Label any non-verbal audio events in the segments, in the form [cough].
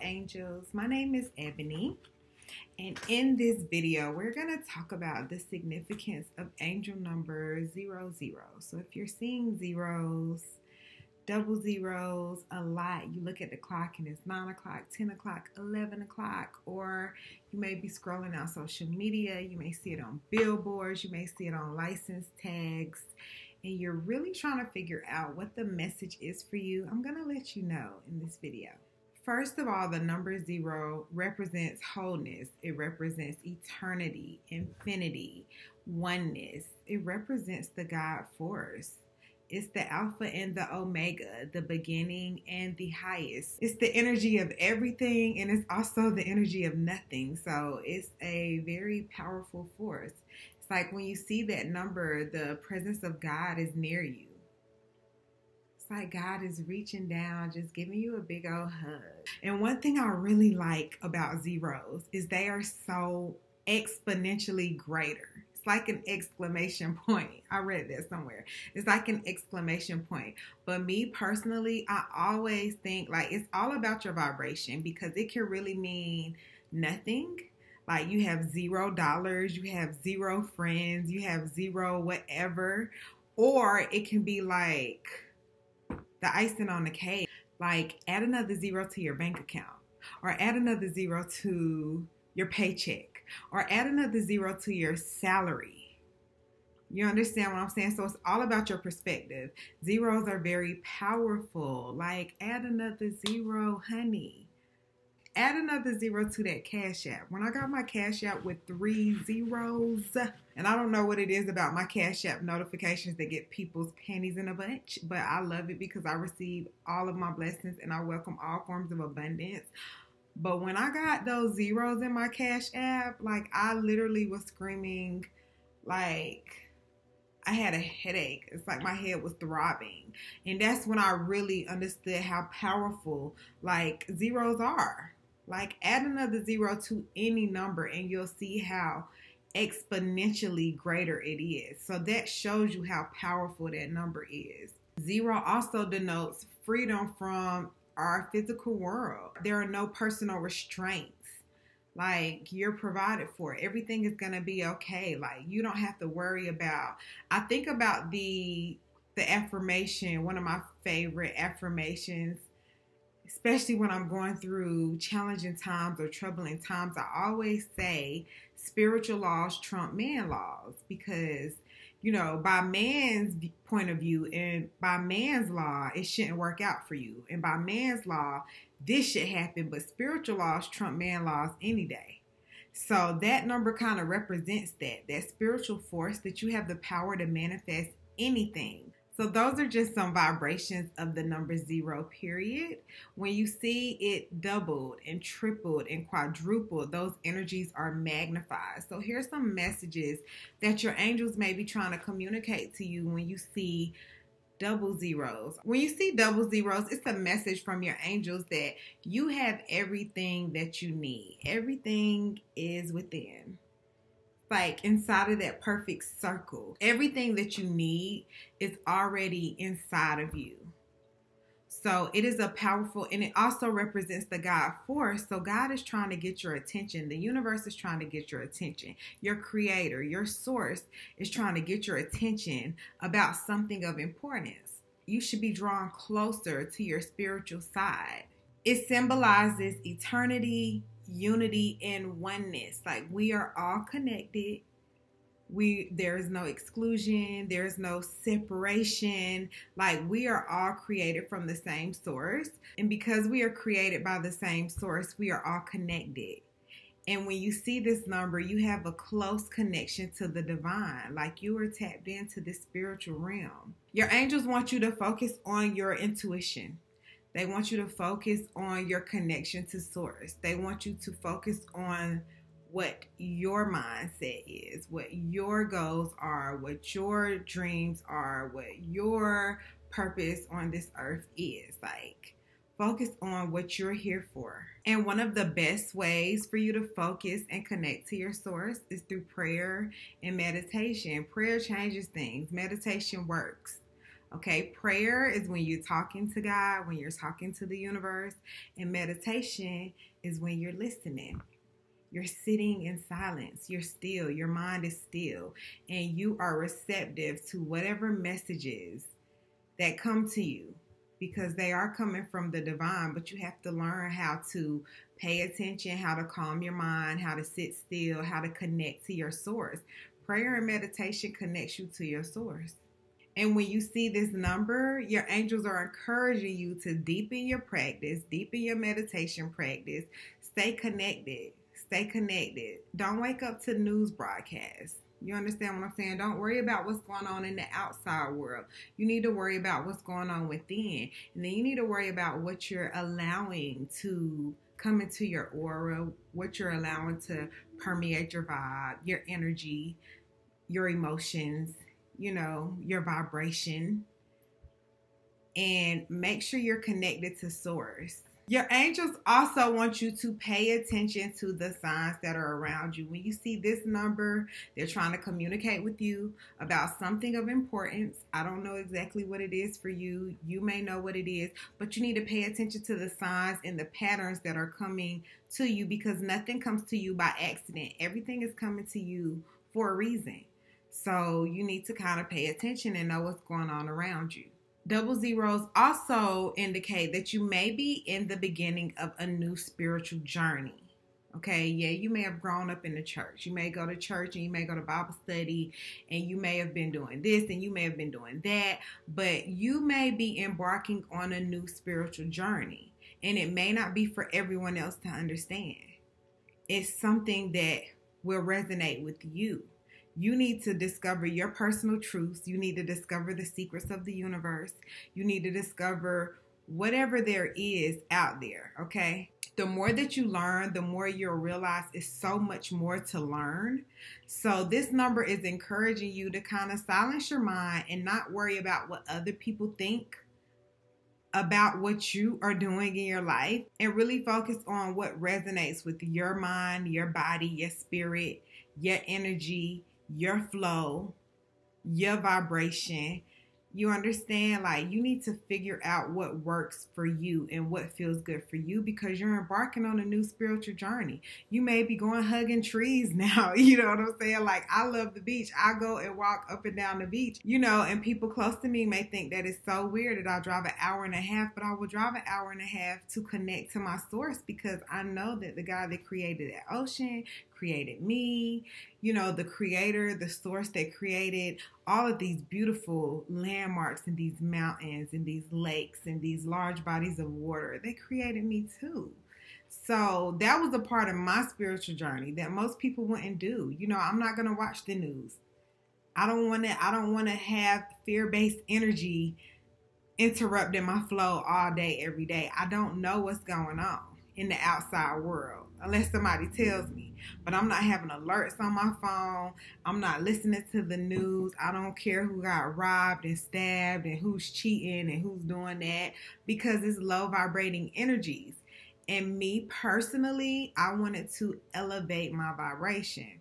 angels. My name is Ebony. And in this video, we're going to talk about the significance of angel number zero zero. So if you're seeing zeros, double zeros a lot, you look at the clock and it's 9 o'clock, 10 o'clock, 11 o'clock, or you may be scrolling on social media. You may see it on billboards, you may see it on license tags, and you're really trying to figure out what the message is for you. I'm going to let you know in this video. First of all, the number zero represents wholeness. It represents eternity, infinity, oneness. It represents the God force. It's the Alpha and the Omega, the beginning and the highest. It's the energy of everything and it's also the energy of nothing. So it's a very powerful force. It's like when you see that number, the presence of God is near you like God is reaching down, just giving you a big old hug. And one thing I really like about zeros is they are so exponentially greater. It's like an exclamation [laughs] point. I read that somewhere. It's like an exclamation point. But me personally, I always think like it's all about your vibration because it can really mean nothing like you have zero dollars, you have zero friends, you have zero whatever, or it can be like the icing on the cake. Like add another zero to your bank account, or add another zero to your paycheck, or add another zero to your salary. You understand what I'm saying? So it's all about your perspective. Zeros are very powerful. Like add another zero, honey add another zero to that cash app. When I got my cash app with three zeros, and I don't know what it is about my cash app notifications that get people's panties in a bunch, but I love it because I receive all of my blessings and I welcome all forms of abundance. But when I got those zeros in my cash app, like I literally was screaming, like, I had a headache. It's like my head was throbbing. And that's when I really understood how powerful like zeros are. Like add another zero to any number and you'll see how exponentially greater it is. So that shows you how powerful that number is. Zero also denotes freedom from our physical world. There are no personal restraints. Like you're provided for. Everything is going to be okay. Like you don't have to worry about I think about the the affirmation, one of my favorite affirmations especially when I'm going through challenging times or troubling times, I always say spiritual laws trump man laws because, you know, by man's point of view and by man's law, it shouldn't work out for you. And by man's law, this should happen, but spiritual laws trump man laws any day. So that number kind of represents that, that spiritual force that you have the power to manifest anything. So those are just some vibrations of the number zero period. When you see it doubled and tripled and quadrupled, those energies are magnified. So here's some messages that your angels may be trying to communicate to you when you see double zeros. When you see double zeros, it's a message from your angels that you have everything that you need. Everything is within like inside of that perfect circle. Everything that you need is already inside of you. So it is a powerful, and it also represents the God force. So God is trying to get your attention. The universe is trying to get your attention. Your creator, your source is trying to get your attention about something of importance. You should be drawn closer to your spiritual side. It symbolizes eternity, unity and oneness. Like we are all connected. We there is no exclusion, there is no separation. Like we are all created from the same source. And because we are created by the same source, we are all connected. And when you see this number, you have a close connection to the divine, like you are tapped into the spiritual realm. Your angels want you to focus on your intuition they want you to focus on your connection to source. They want you to focus on what your mindset is, what your goals are, what your dreams are, what your purpose on this earth is. Like, focus on what you're here for. And one of the best ways for you to focus and connect to your source is through prayer and meditation. Prayer changes things, meditation works. Okay, prayer is when you're talking to God, when you're talking to the universe, and meditation is when you're listening. You're sitting in silence, you're still, your mind is still, and you are receptive to whatever messages that come to you because they are coming from the divine, but you have to learn how to pay attention, how to calm your mind, how to sit still, how to connect to your source. Prayer and meditation connects you to your source. And when you see this number, your angels are encouraging you to deepen your practice, deepen your meditation practice, stay connected, stay connected. Don't wake up to news broadcasts. You understand what I'm saying? Don't worry about what's going on in the outside world. You need to worry about what's going on within. And then you need to worry about what you're allowing to come into your aura, what you're allowing to permeate your vibe, your energy, your emotions, you know, your vibration. And make sure you're connected to source. Your angels also want you to pay attention to the signs that are around you. When you see this number, they're trying to communicate with you about something of importance. I don't know exactly what it is for you. You may know what it is, but you need to pay attention to the signs and the patterns that are coming to you because nothing comes to you by accident. Everything is coming to you for a reason. So you need to kind of pay attention and know what's going on around you. Double zeros also indicate that you may be in the beginning of a new spiritual journey. Okay, yeah, you may have grown up in the church. You may go to church and you may go to Bible study and you may have been doing this and you may have been doing that, but you may be embarking on a new spiritual journey and it may not be for everyone else to understand. It's something that will resonate with you. You need to discover your personal truths. You need to discover the secrets of the universe. You need to discover whatever there is out there, okay? The more that you learn, the more you'll realize it's so much more to learn. So, this number is encouraging you to kind of silence your mind and not worry about what other people think about what you are doing in your life and really focus on what resonates with your mind, your body, your spirit, your energy, your flow, your vibration. You understand? Like, you need to figure out what works for you and what feels good for you because you're embarking on a new spiritual journey. You may be going hugging trees [laughs] now. You know what I'm saying? Like, I love the beach. I go and walk up and down the beach, you know, and people close to me may think that it's so weird that I drive an hour and a half, but I will drive an hour and a half to connect to my source because I know that the guy that created that ocean created me, you know, the creator, the source that created all of these beautiful landmarks and these mountains and these lakes and these large bodies of water. They created me too. So that was a part of my spiritual journey that most people wouldn't do. You know, I'm not going to watch the news. I don't want to I don't want to have fear-based energy interrupting my flow all day every day. I don't know what's going on in the outside world unless somebody tells me. But I'm not having alerts on my phone. I'm not listening to the news. I don't care who got robbed and stabbed and who's cheating and who's doing that because it's low vibrating energies. And me personally, I wanted to elevate my vibration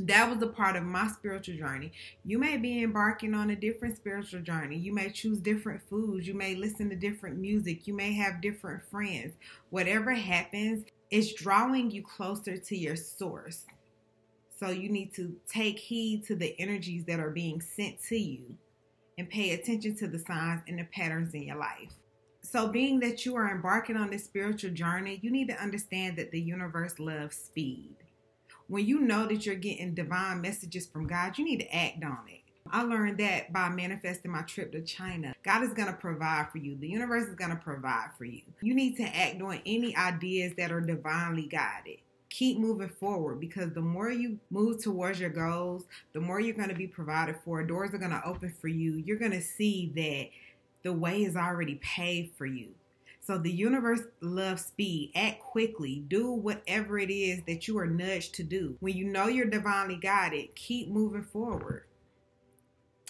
that was a part of my spiritual journey. You may be embarking on a different spiritual journey. You may choose different foods. You may listen to different music. You may have different friends. Whatever happens, it's drawing you closer to your source. So you need to take heed to the energies that are being sent to you and pay attention to the signs and the patterns in your life. So, being that you are embarking on this spiritual journey, you need to understand that the universe loves speed when you know that you're getting divine messages from God, you need to act on it. I learned that by manifesting my trip to China. God is going to provide for you. The universe is going to provide for you. You need to act on any ideas that are divinely guided. Keep moving forward because the more you move towards your goals, the more you're going to be provided for. Doors are going to open for you. You're going to see that the way is already paved for you. So the universe loves speed. Act quickly. Do whatever it is that you are nudged to do. When you know you're divinely guided, keep moving forward.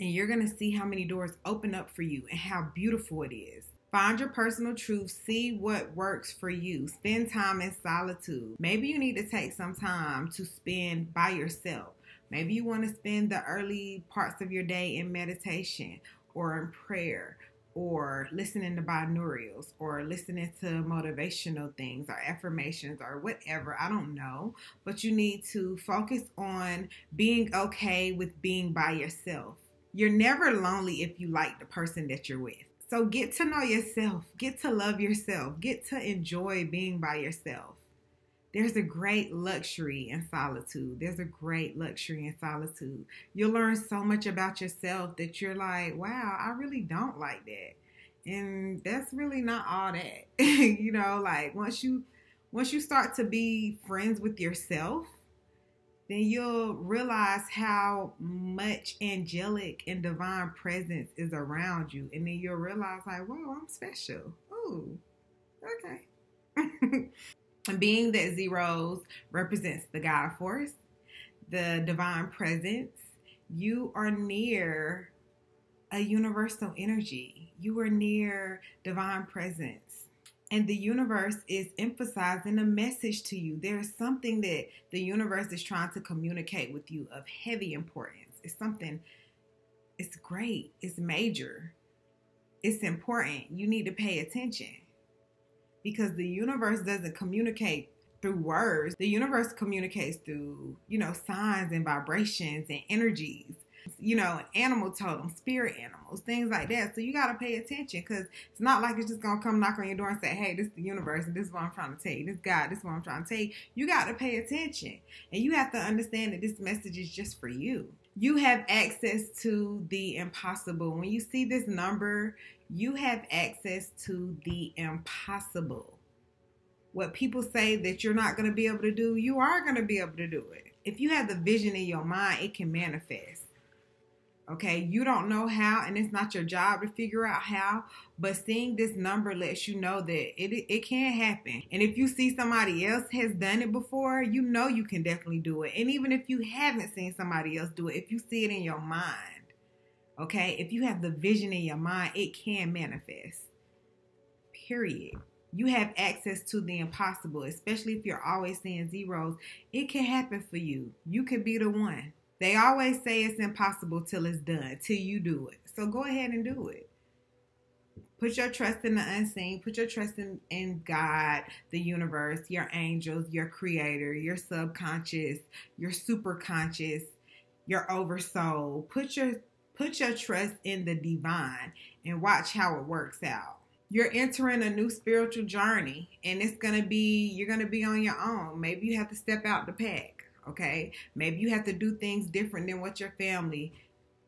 And you're going to see how many doors open up for you and how beautiful it is. Find your personal truth. See what works for you. Spend time in solitude. Maybe you need to take some time to spend by yourself. Maybe you want to spend the early parts of your day in meditation or in prayer or listening to binaurals or listening to motivational things or affirmations or whatever. I don't know. But you need to focus on being okay with being by yourself. You're never lonely if you like the person that you're with. So get to know yourself, get to love yourself, get to enjoy being by yourself. There's a great luxury in solitude. There's a great luxury in solitude. You'll learn so much about yourself that you're like, wow, I really don't like that. And that's really not all that. [laughs] you know, like once you once you start to be friends with yourself, then you'll realize how much angelic and divine presence is around you. And then you'll realize, like, whoa, I'm special. Ooh, okay. And [laughs] being that zeros represents the God force, the divine presence, you are near a universal energy. You are near divine presence. And the universe is emphasizing a message to you. There's something that the universe is trying to communicate with you of heavy importance. It's something, it's great, it's major, it's important. You need to pay attention because the universe doesn't communicate through words. The universe communicates through, you know, signs and vibrations and energies. You know, animal totems, spirit animals, things like that. So you got to pay attention because it's not like it's just going to come knock on your door and say, hey, this is the universe and this is what I'm trying to tell you. This God, this is what I'm trying to tell you. You got to pay attention. And you have to understand that this message is just for you. You have access to the impossible. When you see this number, you have access to the impossible. What people say that you're not going to be able to do, you are going to be able to do it. If you have the vision in your mind, it can manifest. Okay, you don't know how, and it's not your job to figure out how, but seeing this number lets you know that it it can happen. And if you see somebody else has done it before, you know you can definitely do it. And even if you haven't seen somebody else do it, if you see it in your mind, Okay, if you have the vision in your mind, it can manifest. Period. You have access to the impossible, especially if you're always seeing zeros. It can happen for you. You could be the one. They always say it's impossible till it's done, till you do it. So go ahead and do it. Put your trust in the unseen. Put your trust in, in God, the universe, your angels, your creator, your subconscious, your superconscious, your oversoul. Put your Put your trust in the divine and watch how it works out. You're entering a new spiritual journey and it's going to be, you're going to be on your own. Maybe you have to step out the pack, okay? Maybe you have to do things different than what your family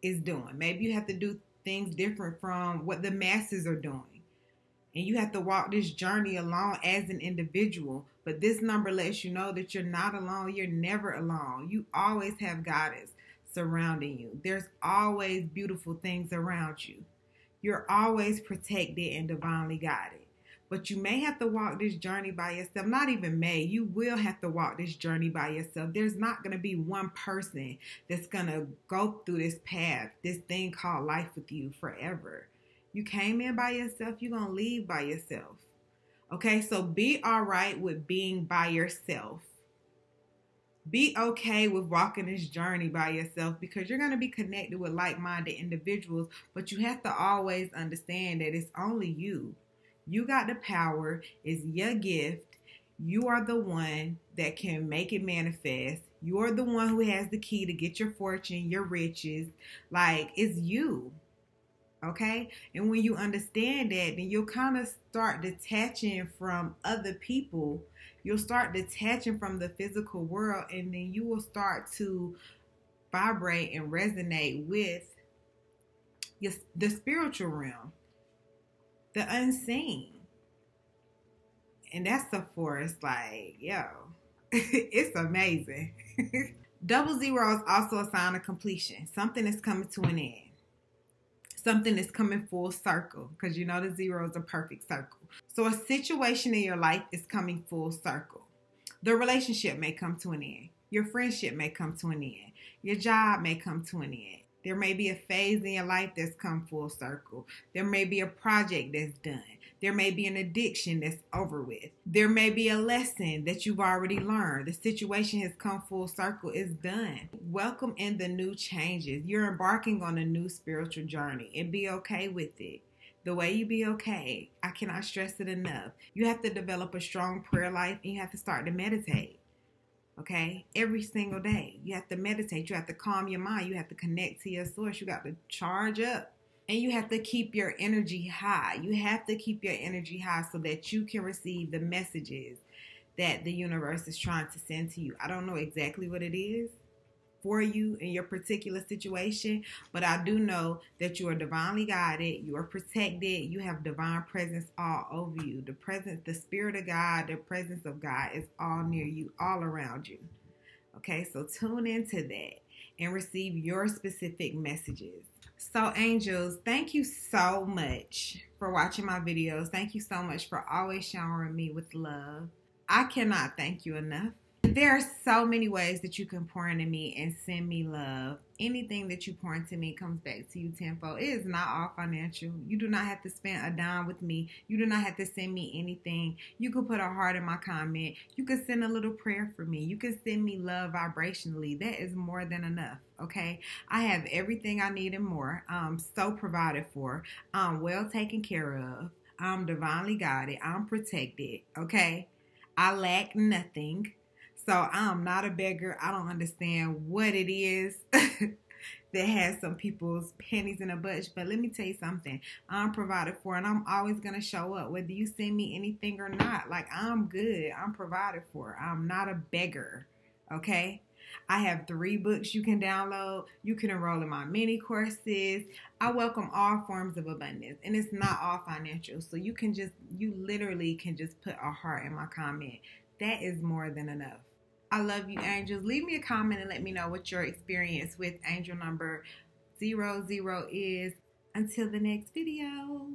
is doing. Maybe you have to do things different from what the masses are doing. And you have to walk this journey alone as an individual. But this number lets you know that you're not alone. You're never alone. You always have guidance surrounding you. There's always beautiful things around you. You're always protected and divinely guided. But you may have to walk this journey by yourself. Not even may, you will have to walk this journey by yourself. There's not going to be one person that's going to go through this path, this thing called life with you forever. You came in by yourself, you're going to leave by yourself. Okay, so be all right with being by yourself be okay with walking this journey by yourself because you're going to be connected with like minded individuals, but you have to always understand that it's only you. You got the power, it's your gift. You are the one that can make it manifest. You're the one who has the key to get your fortune, your riches. Like, it's you. Okay? And when you understand that, then you'll kind of start detaching from other people you'll start detaching from the physical world and then you will start to vibrate and resonate with your, the spiritual realm, the unseen. And that's the force, like, yo, [laughs] it's amazing. [laughs] Double zero is also a sign of completion. Something is coming to an end something is coming full circle because you know the zero is a perfect circle. So a situation in your life is coming full circle. The relationship may come to an end. Your friendship may come to an end. Your job may come to an end. There may be a phase in your life that's come full circle. There may be a project that's done. There may be an addiction that's over with. There may be a lesson that you've already learned. The situation has come full circle, it's done. Welcome in the new changes. You're embarking on a new spiritual journey and be okay with it. The way you be okay, I cannot stress it enough. You have to develop a strong prayer life and you have to start to meditate. Okay, every single day. You have to meditate. You have to calm your mind. You have to connect to your source. You got to charge up and you have to keep your energy high. You have to keep your energy high so that you can receive the messages that the universe is trying to send to you. I don't know exactly what it is for you in your particular situation, but I do know that you are divinely guided, you are protected, you have divine presence all over you. The presence, the spirit of God, the presence of God is all near you, all around you. Okay, so tune into that and receive your specific messages. So, angels, thank you so much for watching my videos. Thank you so much for always showering me with love. I cannot thank you enough there are so many ways that you can pour into me and send me love. Anything that you pour into me comes back to you tenfold. It is not all financial. You do not have to spend a dime with me. You do not have to send me anything. You could put a heart in my comment. You could send a little prayer for me. You could send me love vibrationally. That is more than enough. Okay. I have everything I need and more. I'm so provided for. I'm well taken care of. I'm divinely guided. I'm protected. Okay. I lack nothing. So I'm not a beggar. I don't understand what it is [laughs] that has some people's pennies in a bunch. But let me tell you something. I'm provided for and I'm always going to show up whether you send me anything or not. Like I'm good. I'm provided for. I'm not a beggar. Okay? I have three books you can download. You can enroll in my mini courses. I welcome all forms of abundance, and it's not all financial. So you can just, you literally can just put a heart in my comment. That is more than enough. I love you, angels. Leave me a comment and let me know what your experience with angel number zero zero is. Until the next video.